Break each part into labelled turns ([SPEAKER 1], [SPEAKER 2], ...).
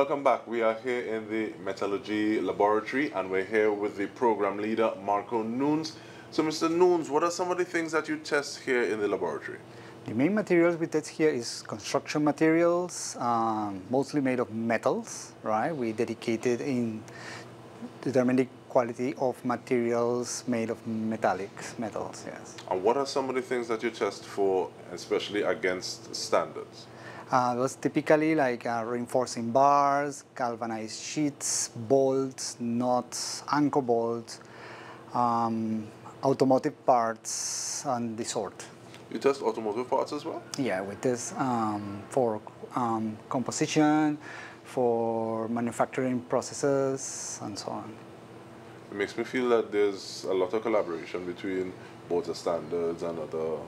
[SPEAKER 1] Welcome back. We are here in the metallurgy laboratory and we're here with the program leader, Marco Nunes. So Mr. Nunes, what are some of the things that you test here in the laboratory?
[SPEAKER 2] The main materials we test here is construction materials, um, mostly made of metals, right? We dedicated in determining the quality of materials made of metallics, metals, yes.
[SPEAKER 1] And what are some of the things that you test for, especially against standards?
[SPEAKER 2] Uh, was typically like uh, reinforcing bars, galvanized sheets, bolts, nuts, anchor bolts, um, automotive parts, and the sort.
[SPEAKER 1] You test automotive parts as well?
[SPEAKER 2] Yeah, we test um, for um, composition, for manufacturing processes, and so on.
[SPEAKER 1] It makes me feel that there's a lot of collaboration between both the standards and other,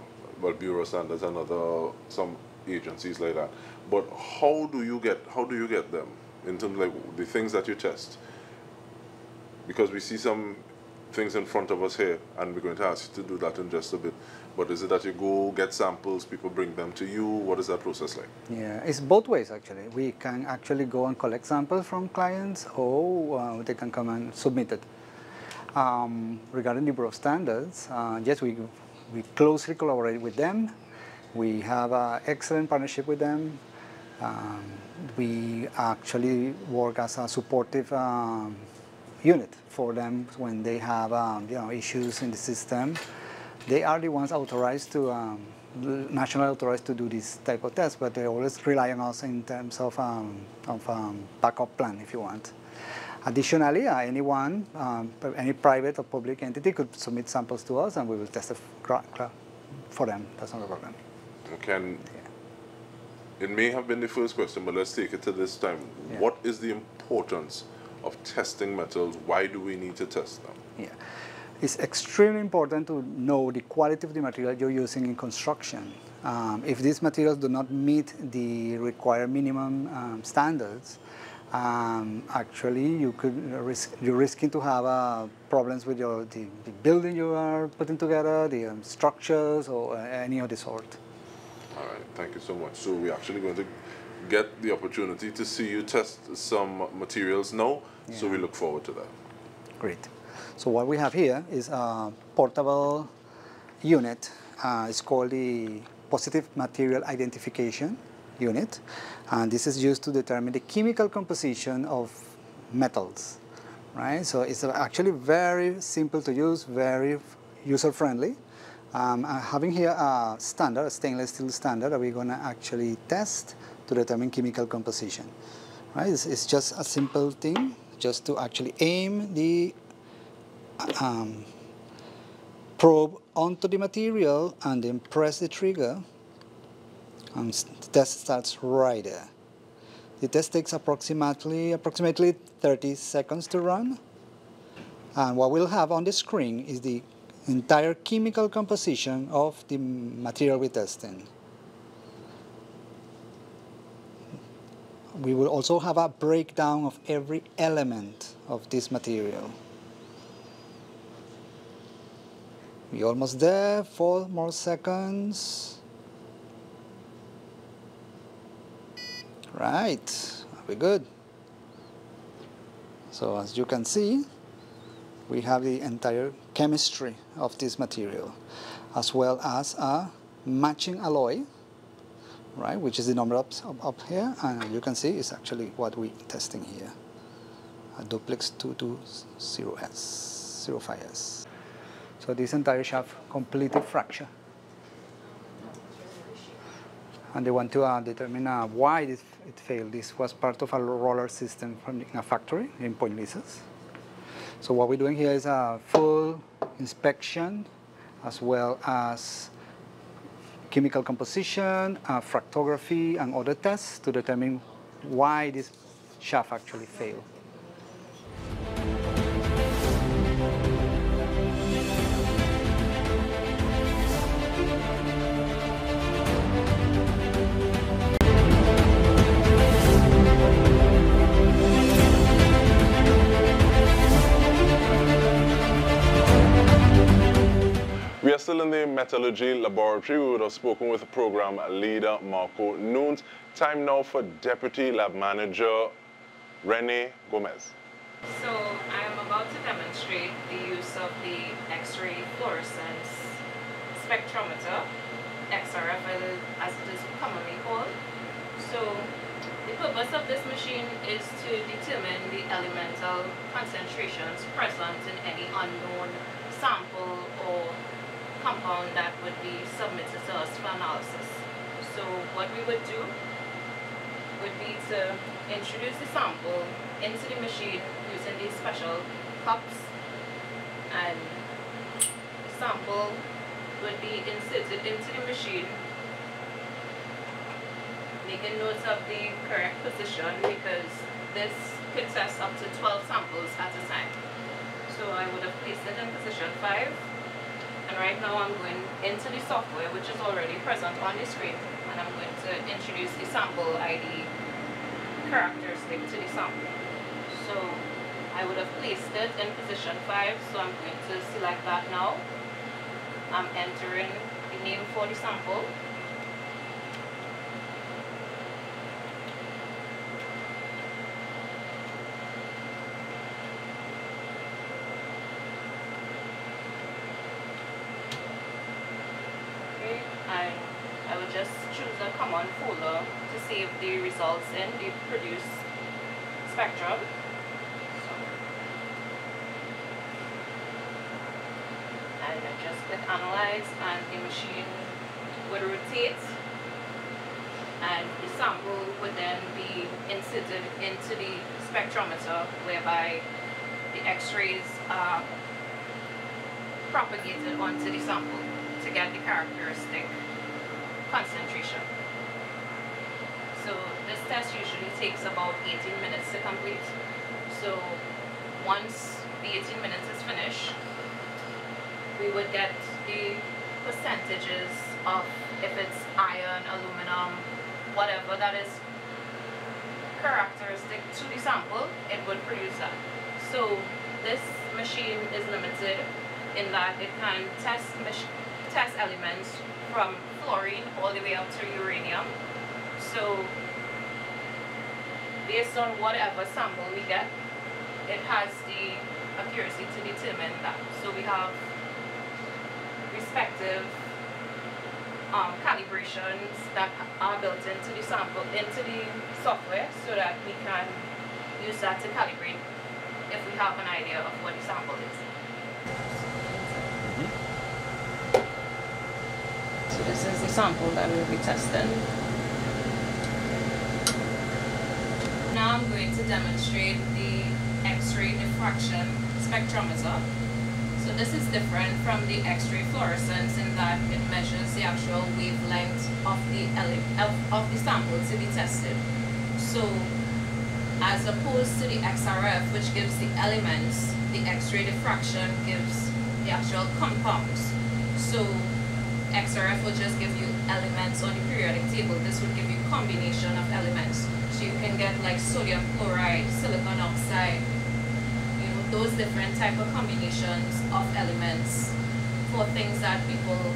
[SPEAKER 1] well, bureau standards and other, some agencies like that. But how do you get how do you get them in terms of like the things that you test? Because we see some things in front of us here, and we're going to ask you to do that in just a bit. But is it that you go get samples, people bring them to you? What is that process like?
[SPEAKER 2] Yeah, it's both ways actually. We can actually go and collect samples from clients, or uh, they can come and submit it. Um, regarding the Bureau of Standards, uh, yes, we, we closely collaborate with them we have an excellent partnership with them. Um, we actually work as a supportive um, unit for them when they have um, you know, issues in the system. They are the ones authorized to, um, nationally authorized to do this type of test, but they always rely on us in terms of, um, of um, backup plan, if you want. Additionally, uh, anyone, any private or public entity could submit samples to us and we will test it for them. That's not a problem.
[SPEAKER 1] Can it may have been the first question, but let's take it to this time. Yeah. What is the importance of testing metals? Why do we need to test them?
[SPEAKER 2] Yeah. It's extremely important to know the quality of the material you're using in construction. Um, if these materials do not meet the required minimum um, standards, um, actually you could risk, you're risking to have uh, problems with your, the, the, building you are putting together, the um, structures, or uh, any of the sort.
[SPEAKER 1] Right, thank you so much. So we're actually going to get the opportunity to see you test some materials now, yeah. so we look forward to that.
[SPEAKER 2] Great. So what we have here is a portable unit. Uh, it's called the Positive Material Identification Unit, and this is used to determine the chemical composition of metals, right? So it's actually very simple to use, very user-friendly. Um, having here a standard, a stainless steel standard that we're going to actually test to determine chemical composition. Right? It's, it's, just a simple thing, just to actually aim the um, probe onto the material and then press the trigger and the test starts right there. The test takes approximately approximately 30 seconds to run. And what we'll have on the screen is the entire chemical composition of the material we're testing. We will also have a breakdown of every element of this material. We're almost there, four more seconds. Right, we're good. So as you can see, we have the entire chemistry of this material, as well as a matching alloy, right, which is the number up, up here, and you can see it's actually what we're testing here, a duplex 220S, 05S. So this entire shaft completely fractured. And they want to uh, determine uh, why it, it failed. This was part of a roller system from a factory in Point Lisas. So what we're doing here is a full inspection as well as chemical composition, uh, fractography, and other tests to determine why this shaft actually failed.
[SPEAKER 1] Still in the metallurgy laboratory. We would have spoken with program leader Marco Nunes. Time now for Deputy Lab Manager Rene Gomez.
[SPEAKER 3] So I am about to demonstrate the use of the X-ray fluorescence spectrometer, XRF as it is commonly called. So the purpose of this machine is to determine the elemental concentrations present in any unknown sample or compound that would be submitted to us for analysis. So what we would do would be to introduce the sample into the machine using these special cups and the sample would be inserted into the machine making notes of the correct position because this could test up to 12 samples at a time. So I would have placed it in position 5 and right now I'm going into the software which is already present on the screen and I'm going to introduce the sample ID characteristic to the sample. So I would have placed it in position 5 so I'm going to select that now. I'm entering the name for the sample and I will just a common folder to save the results in the produce spectrum. And just click analyze and the machine would rotate and the sample would then be inserted into the spectrometer whereby the x-rays are propagated onto the sample to get the characteristic concentration. So this test usually takes about 18 minutes to complete. So once the 18 minutes is finished, we would get the percentages of if it's iron, aluminum, whatever that is characteristic to the sample, it would produce that. So this machine is limited in that it can test test elements from fluorine all the way up to uranium. So based on whatever sample we get, it has the accuracy to determine that. So we have respective um, calibrations that are built into the sample, into the software so that we can use that to calibrate if we have an idea of what the sample is. So this is the sample that we'll be testing. Now I'm going to demonstrate the X-ray diffraction spectrometer. So this is different from the X-ray fluorescence in that it measures the actual wavelength of the of, the sample to be tested. So as opposed to the XRF which gives the elements, the X-ray diffraction gives the actual compounds. So XRF will just give you elements on the periodic table. This would give you combination of elements. So you can get like sodium chloride, silicon oxide, you know, those different type of combinations of elements for things that people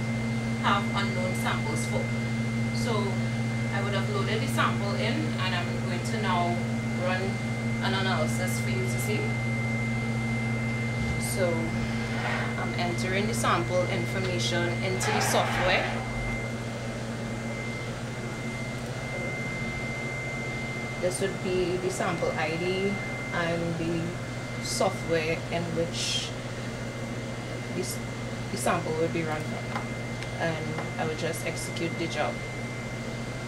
[SPEAKER 3] have unknown samples for. So I would have loaded the sample in and I'm going to now run an analysis for you to see. So Entering the sample information into the software. This would be the sample ID and the software in which this, the sample would be run from. And I would just execute the job.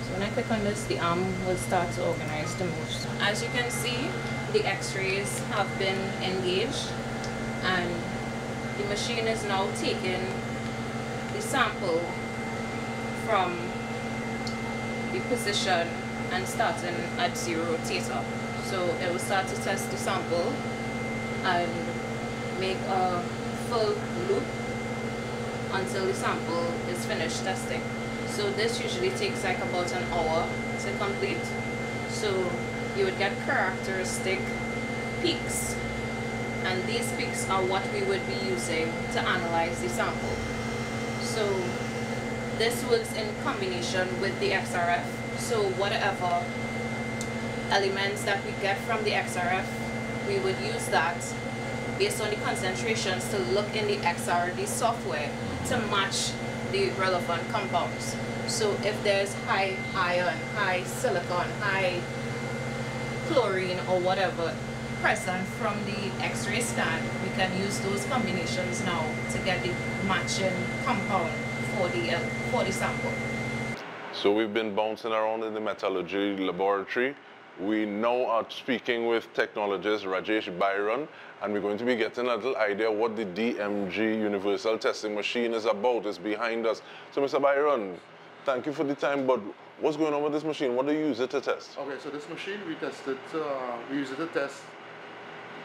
[SPEAKER 3] So when I click on this, the arm will start to organize the moves. As you can see, the x-rays have been engaged and machine is now taking the sample from the position and starting at zero theta. So it will start to test the sample and make a full loop until the sample is finished testing. So this usually takes like about an hour to complete. So you would get characteristic peaks and these peaks are what we would be using to analyze the sample. So this works in combination with the XRF. So whatever elements that we get from the XRF, we would use that based on the concentrations to look in the XRD software to match the relevant compounds. So if there's high iron, high silicon, high chlorine or whatever present from the x-ray scan, we can use those combinations now to get the matching compound for the, uh, for the sample.
[SPEAKER 1] So we've been bouncing around in the metallurgy laboratory. We now are speaking with technologist Rajesh Byron, and we're going to be getting a little idea what the DMG Universal Testing Machine is about. It's behind us. So Mr. Byron, thank you for the time, but what's going on with this machine? What do you use it to test?
[SPEAKER 4] Okay, so this machine we tested, uh, we use it to test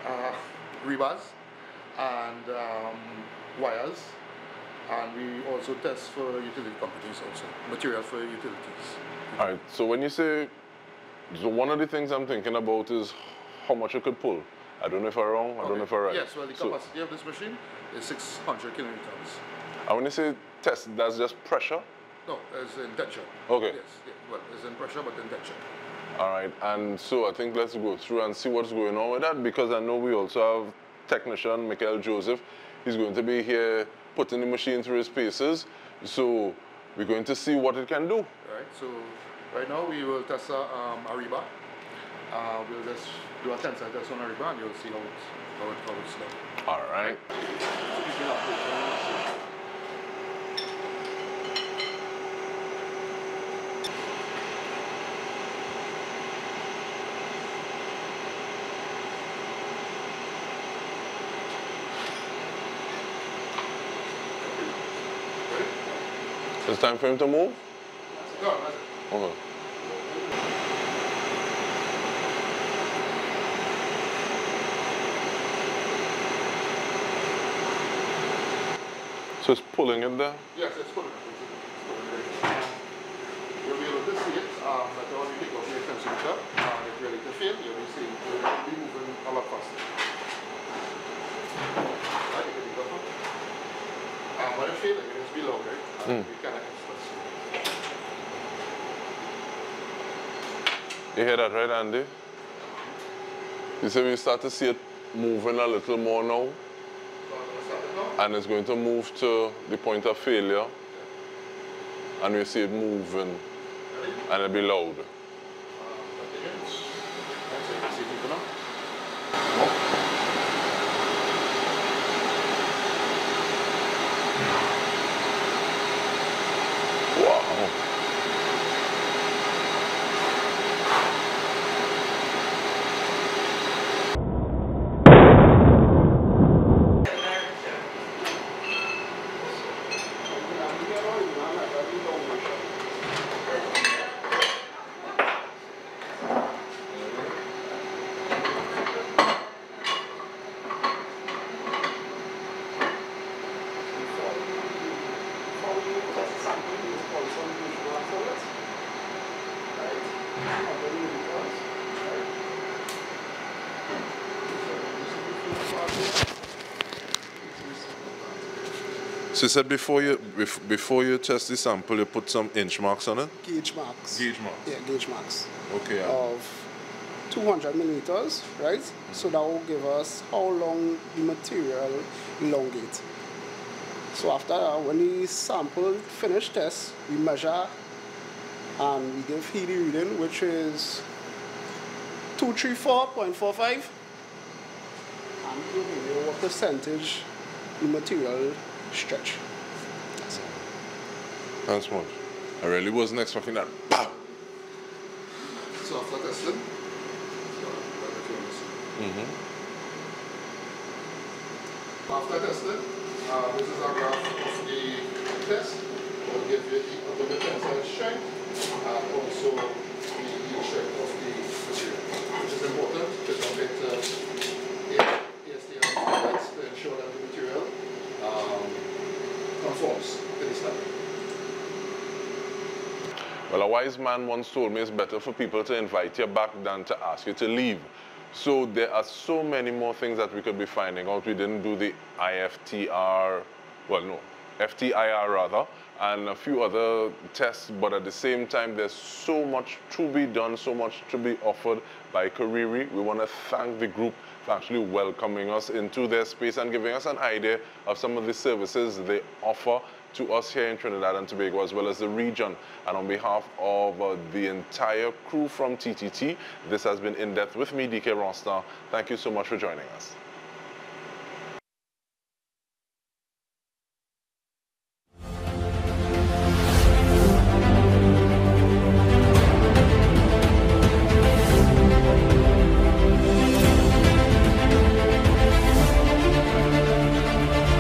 [SPEAKER 4] uh, rebars and um, wires and we also test for utility companies also, material for utilities.
[SPEAKER 1] All right, so when you say, so one of the things I'm thinking about is how much it could pull. I don't know if I'm wrong, I don't know if I'm right.
[SPEAKER 4] Yes, well the
[SPEAKER 1] So-
[SPEAKER 4] capacity of this machine is 600 kilonewtons.
[SPEAKER 1] And when you say test, that's just pressure?
[SPEAKER 4] No, it's in tension.
[SPEAKER 1] Okay.
[SPEAKER 4] Yes, yeah, well, it's in pressure but in tension.
[SPEAKER 1] All right, and so I think let's go through and see what's going on with that because I know we also have technician Michael Joseph. He's going to be here putting the machine through his paces. So we're going to see what it can do.
[SPEAKER 4] All right, so right now we will test a, um, a rebar. Uh, we'll just do a tensile test on a rebar and you'll see how it's, how, it, how it's done.
[SPEAKER 1] All right. It's time for him to move?
[SPEAKER 4] No, that's it.
[SPEAKER 1] Okay. So it's pulling it there?
[SPEAKER 4] Yes, it's pulling. It's, it's pulling it. You'll be able to see it. Um, later on, you take off your sensor. Um, if you're ready to fail, you'll be seeing you'll be moving a lot faster. Right, you can off. Um, when it fails, it is below, right? Um, You cannot
[SPEAKER 1] You hear that right, Andy? You see, we start to see it moving a little more now, and it's going to move to the point of failure, and we see it moving, and it'll be loud.
[SPEAKER 4] Um, continue. That's it. You see it moving now?
[SPEAKER 1] Wow. So you said before you before you test the sample, you put some inch marks on it.
[SPEAKER 5] gauge marks.
[SPEAKER 1] Gauge marks.
[SPEAKER 5] Yeah, gauge marks
[SPEAKER 1] Okay. yeah.
[SPEAKER 5] of 200 millimeters, right? Mm-hmm. So that will give us how long the material elongate. So after that, when we sample finish test, we measure and we give heat reading, which is 234.45. And we give you what percentage the material stretch. That's it.
[SPEAKER 1] That's much. I really wasn't expecting that. Pow!
[SPEAKER 4] So after testing, so, well, if you want to see.
[SPEAKER 1] Mm-hmm.
[SPEAKER 4] After testing, uh, this is a graph of the test. We'll give you the ultimate tensile strength and also the yield strength of the material, which is important to don't get uh, ASTM standards to ensure that the material um, conforms to the standard.
[SPEAKER 1] Well, a wise man once told me it's better for people to invite you back than to ask you to leave. So there are so many more things that we could be finding out. We didn't do the IFTR, well, no, FTIR rather. and a few other tests, but at the same time, there's so much to be done, so much to be offered by CARIRI. We want to thank the group for actually welcoming us into their space and giving us an idea of some of the services they offer to us here in Trinidad and Tobago as well as the region. And on behalf of uh, the entire crew from TTT, this has been In Depth with me, Dike Rostant. Thank you so much for joining us.